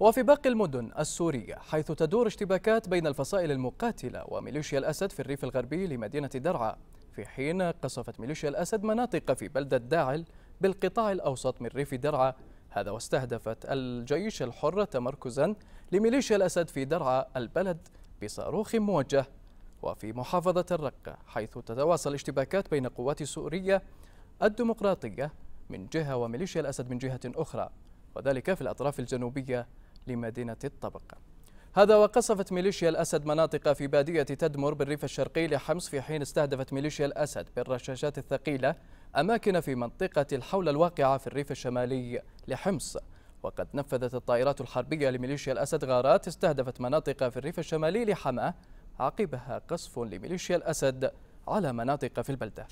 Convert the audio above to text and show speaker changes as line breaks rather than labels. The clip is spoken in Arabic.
وفي باقي المدن السورية حيث تدور اشتباكات بين الفصائل المقاتلة وميليشيا الأسد في الريف الغربي لمدينة درعا في حين قصفت ميليشيا الأسد مناطق في بلدة داعل بالقطاع الأوسط من ريف درعا. هذا واستهدفت الجيش الحر تمركزا لميليشيا الأسد في درعا البلد بصاروخ موجه. وفي محافظة الرقة حيث تتواصل الاشتباكات بين قوات سوريا الديمقراطية من جهة وميليشيا الأسد من جهة أخرى وذلك في الأطراف الجنوبية لمدينة الطبقة هذا وقصفت ميليشيا الأسد مناطق في بادية تدمر بالريف الشرقي لحمص في حين استهدفت ميليشيا الأسد بالرشاشات الثقيلة أماكن في منطقة الحول الواقعة في الريف الشمالي لحمص. وقد نفذت الطائرات الحربية لميليشيا الأسد غارات استهدفت مناطق في الريف الشمالي لحماة عقبها قصف لميليشيا الأسد على مناطق في البلدة.